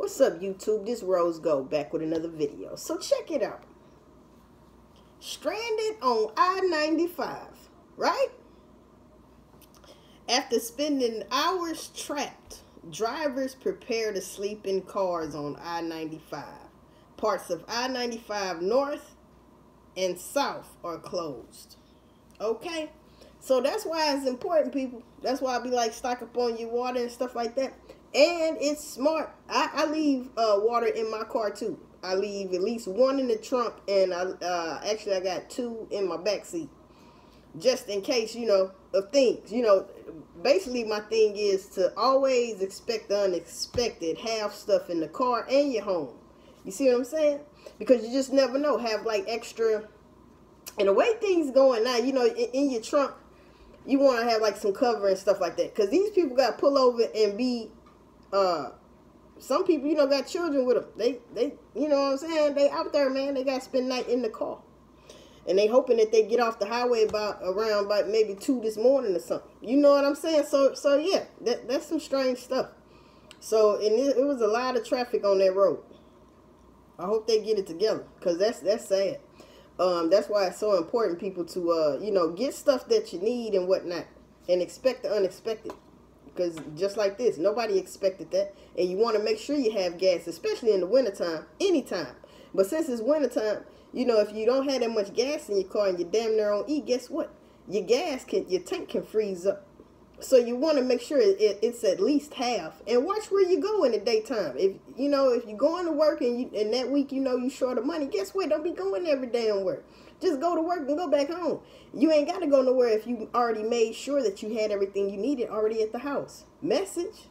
What's up, YouTube? This Rose Gold back with another video. So check it out. Stranded on I-95, right? After spending hours trapped, drivers prepare to sleep in cars on I-95. Parts of I-95 North and South are closed. Okay? So that's why it's important, people. That's why I be like, stock up on your water and stuff like that. And it's smart. I, I leave uh, water in my car too. I leave at least one in the trunk, and I uh, actually I got two in my back seat, just in case you know of things. You know, basically my thing is to always expect the unexpected. Have stuff in the car and your home. You see what I'm saying? Because you just never know. Have like extra. And the way things going now, you know, in, in your trunk, you want to have like some cover and stuff like that. Because these people got to pull over and be uh some people you know got children with them they they you know what i'm saying? They out there man. They got to spend night in the car. And they hoping that they get off the highway about around by maybe two this morning or something. You know what i'm saying? So so yeah that that's some strange stuff. So and it, it was a lot of traffic on that road. I hope they get it together because that's that's sad. Um that's why it's so important people to uh you know get stuff that you need and whatnot and expect the unexpected because just like this, nobody expected that. And you want to make sure you have gas, especially in the wintertime, anytime. But since it's wintertime, you know, if you don't have that much gas in your car and you're damn near on E, guess what? Your gas can, your tank can freeze up. So you want to make sure it, it's at least half. And watch where you go in the daytime. If, you know, if you're going to work and, you, and that week, you know, you short of money, guess what? Don't be going every damn work. Just go to work and go back home. You ain't got to go nowhere if you already made sure that you had everything you needed already at the house. Message.